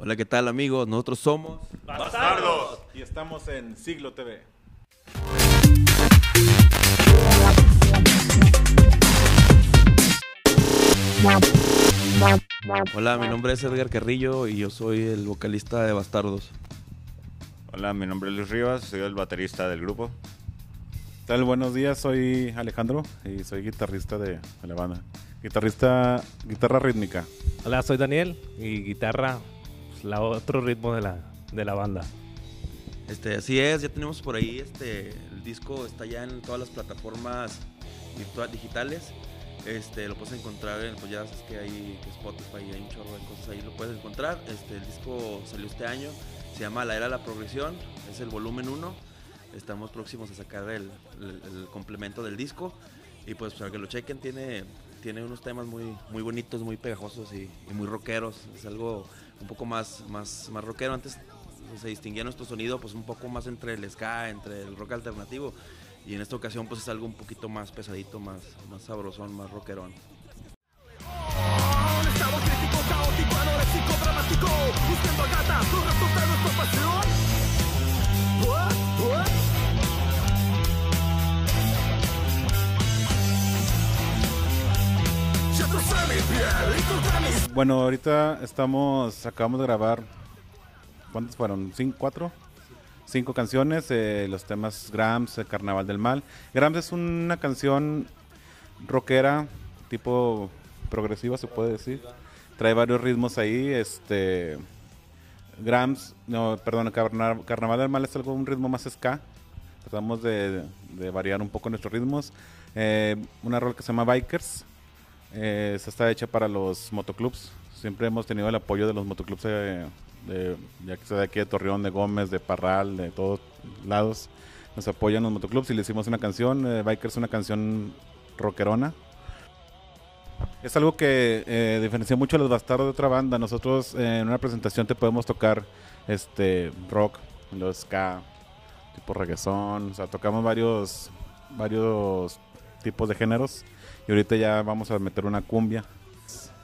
Hola, ¿qué tal amigos? Nosotros somos Bastardos. Y estamos en Siglo TV. Hola, mi nombre es Edgar Carrillo y yo soy el vocalista de Bastardos. Hola, mi nombre es Luis Rivas, soy el baterista del grupo. ¿Qué tal? Buenos días, soy Alejandro y soy guitarrista de, de la banda. Guitarrista, guitarra rítmica. Hola, soy Daniel y guitarra, la otro ritmo de la, de la banda. Este, así es, ya tenemos por ahí este el disco está ya en todas las plataformas virtuales digitales. Este, lo puedes encontrar en, pues ya sabes que hay que Spotify, hay un chorro de cosas ahí, lo puedes encontrar. Este, el disco salió este año, se llama La Era de la Progresión, es el volumen 1. Estamos próximos a sacar el, complemento del disco y pues para que lo chequen tiene, tiene unos temas muy, muy bonitos, muy pegajosos y, muy rockeros. Es algo un poco más, más, más rockero. Antes se distinguía nuestro sonido pues un poco más entre el ska, entre el rock alternativo. Y en esta ocasión pues es algo un poquito más pesadito, más, más sabrosón, más rockerón. Bueno, ahorita estamos, acabamos de grabar, ¿cuántas fueron? ¿Cinco, cuatro? Cinco canciones, eh, los temas Grams, el Carnaval del Mal. Grams es una canción rockera, tipo progresiva se puede decir. Trae varios ritmos ahí, este... Grams, no, perdón, Carna- Carnaval del Mal es algo, un ritmo más ska. Tratamos de, de variar un poco nuestros ritmos. Eh, una rol que se llama Bikers, eh, esta está hecha para los motoclubs. Siempre hemos tenido el apoyo de los motoclubs, eh, de, ya que sea de aquí de Torreón, de Gómez, de Parral, de todos lados. Nos apoyan los motoclubs y le hicimos una canción. eh, Bikers una canción rockerona. Es algo que eh, diferencia mucho a los bastardos de otra banda. Nosotros eh, en una presentación te podemos tocar este rock, los ska, tipo reggaezón. O sea, tocamos varios, varios tipos de géneros. Y ahorita ya vamos a meter una cumbia.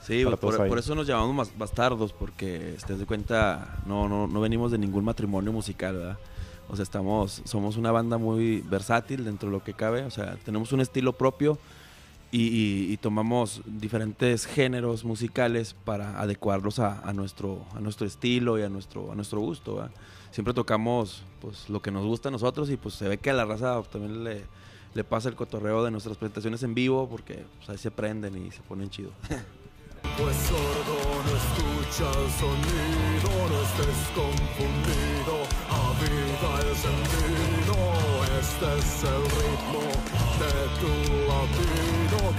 Sí, por, eso nos llamamos bastardos, porque das de cuenta, no, no, no venimos de ningún matrimonio musical, ¿verdad? O sea, estamos, somos una banda muy versátil dentro de lo que cabe, o sea, tenemos un estilo propio y, y- y tomamos diferentes géneros musicales para adecuarlos a, a nuestro, a nuestro estilo y a nuestro, a nuestro gusto, ¿verdad? Siempre tocamos pues, lo que nos gusta a nosotros y pues se ve que a la raza también le, le pasa el cotorreo de nuestras presentaciones en vivo porque pues, ahí se prenden y se ponen chido. Pues sordo, no escucha el sonido No estés confundido Aviva el sentido Este es el ritmo de tu latido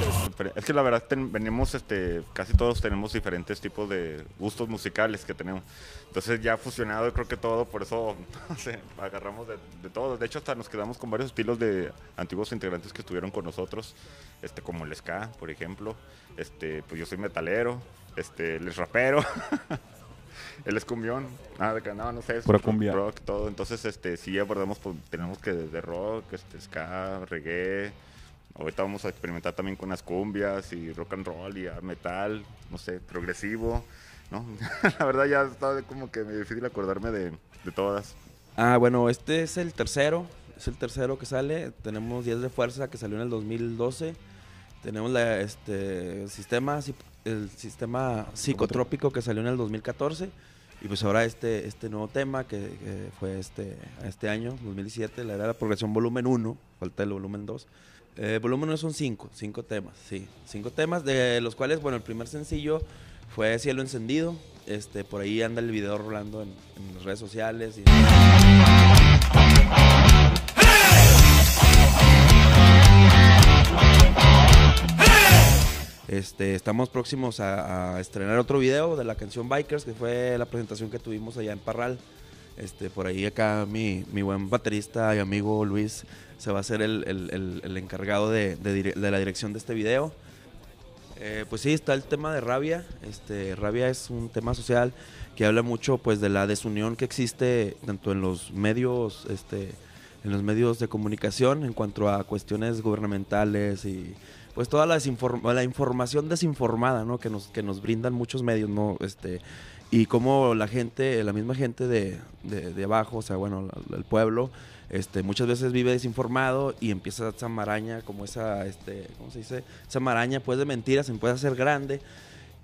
que es que la verdad ten- venimos, este, casi todos tenemos diferentes tipos de gustos musicales que tenemos. Entonces ya fusionado creo que todo, por eso agarramos de, de todo. De hecho hasta nos quedamos con varios estilos de antiguos integrantes que estuvieron con nosotros, este, como el ska, por ejemplo. Este, pues yo soy metalero, este, es rapero. Él es cumbión, nada de que no, no sé, es Pura rock, cumbia. rock, todo. Entonces, este, sí abordamos, pues, tenemos que desde rock, este, ska, reggae, Ahorita vamos a experimentar también con las cumbias y rock and roll y ah, metal, no sé, progresivo, ¿no? La verdad ya está como que me difícil acordarme de, de todas. Ah, bueno, este es el tercero. Es el tercero que sale. Tenemos 10 de fuerza que salió en el 2012. Tenemos la, este, sistema, el sistema psicotrópico que salió en el 2014. Y pues ahora este, este nuevo tema que, que fue este, este año, 2017, la era de la progresión volumen 1. Falta el volumen 2. Eh, volumen 1 son 5, 5 temas, sí. 5 temas, de los cuales, bueno, el primer sencillo fue Cielo Encendido. Este, por ahí anda el video rolando en, en las redes sociales. Y Este, estamos próximos a, a estrenar otro video de la canción Bikers, que fue la presentación que tuvimos allá en Parral. Este, por ahí acá mi, mi buen baterista y amigo Luis se va a ser el, el- el- el encargado de, de de la dirección de este video. Eh, pues sí, está el tema de rabia. Este, rabia es un tema social que habla mucho pues de la desunión que existe tanto en los medios, este, en los medios de comunicación en cuanto a cuestiones gubernamentales y pues toda la, desinform- la información desinformada ¿no? que, nos, que nos brindan muchos medios, ¿no? este, y cómo la gente, la misma gente de, de- abajo, o sea, bueno, el pueblo, este, muchas veces vive desinformado y empieza esa maraña, como esa, este, ¿cómo se dice? Esa maraña, pues, de mentiras, se puede hacer grande.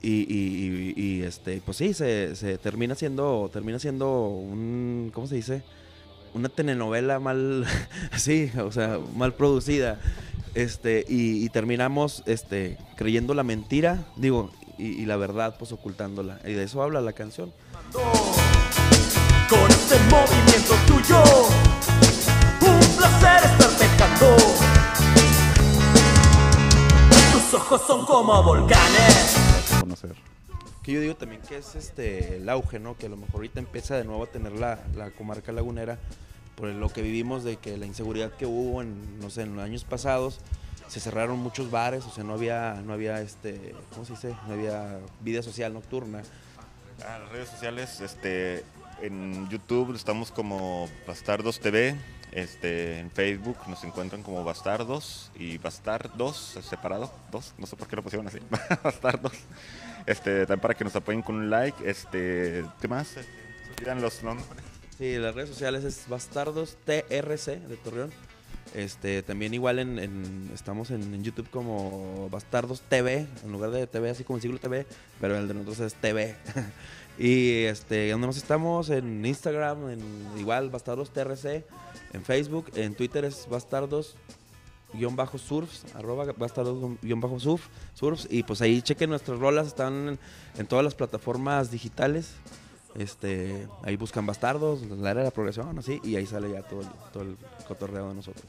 Y, y- y- y, este, pues sí, se, se termina siendo, termina siendo un, ¿cómo se dice? Una telenovela mal, sí, o sea, mal producida. Este, y, y terminamos, este, creyendo la mentira, digo, y, y la verdad, pues ocultándola. Y de eso habla la canción. Con este movimiento tuyo, un placer estar pecando. Tus ojos son como volcanes. Conocer. Yo digo también que es este el auge, ¿no? Que a lo mejor ahorita empieza de nuevo a tener la, la comarca lagunera por lo que vivimos de que la inseguridad que hubo en, no sé, en los años pasados, se cerraron muchos bares, o sea, no había, no había este, ¿cómo se dice? No había vida social nocturna. Ah, las redes sociales, este, en YouTube estamos como Bastardos TV, este, en Facebook nos encuentran como Bastardos y Bastardos separado, dos, no sé por qué lo pusieron así, Bastardos. Este, también para que nos apoyen con un like, este, ¿qué más? Este, los. Sí, las redes sociales es Bastardos TRC de Torreón. Este, también igual en, estamos en, YouTube como Bastardos TV, en lugar de TV así como el siglo TV, pero el de nosotros es TV. y este, ¿dónde más estamos? En Instagram, en igual Bastardos TRC, en Facebook, en Twitter es Bastardos bajo surfs, arroba bastardos guion bajo surf, surfs, y pues ahí chequen nuestras rolas, están en todas las plataformas digitales, este, ahí buscan bastardos, la era de la progresión, así, y ahí sale ya todo el, todo el cotorreo de nosotros.